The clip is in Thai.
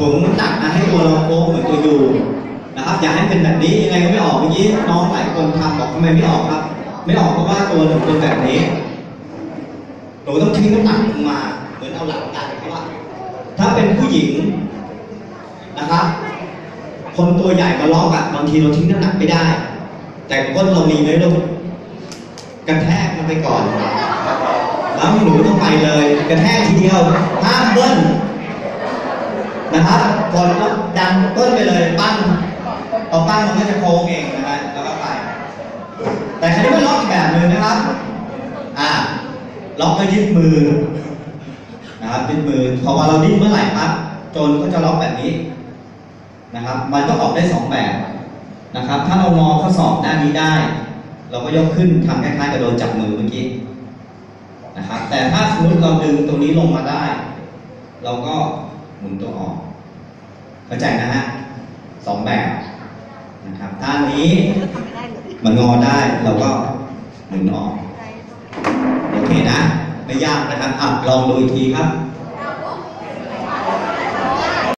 ถ่วงน้ำหนักนะให้ตัวเราโค้งเหมือนตัวยูนะครับอย่าให้เป็นแบบนี้ยังไงก็ไม่ออกเมื่อกี้น้องหลายคนทำบอกทำไมไม่ออกครับ ไม่ออกเพราะว่าตัวหนูเป็นแบบนี้หนูต้องทิ้งน้ำหนักลงมา เหมือนเอาหลังดันเขาอะถ้าเป็นผู้หญิงนะครับ คนตัวใหญ่มาล็อกอะบางทีเราทิ้งน้ำหนักไม่ได้ แต่ก้นเรามีไหมลูกกระแทกมันไปก่อนแล้วหนูต้องไปเลย กระแทกทีเดียวห้ามเบิ้ล นะครับก่อนก็ดันเบิ้ลไปเลยปั้นต่อปั้นมันก็จะโค้งเองนะฮะแล้วก็ไป แต่คราวนี้มันล็อกอีกแบบหนึ่งนะครับ อ่าล็อกก็ยึดมือนะครับยึดมือพอว่าเราดิ้นเมื่อไหร่ปั๊บจรก็จะล็อกแบบนี้นะครับ มันก็ออกได้สองแบบนะครับ ถ้าเรางอข้อศอกด้านนี้ได้ เราก็ยกขึ้นทำคล้ายๆกับโดนจับมือเมื่อกี้นะครับ แต่ถ้าสมมติเราดึงตรงนี้ลงมาได้ เราก็หมุนตัวออก เข้าใจนะฮะสองแบบนะครับท่านี้มันงอได้เราก็หมุนออก โอเคนะ ไม่ยากนะครับอะลองดูอีกทีครับ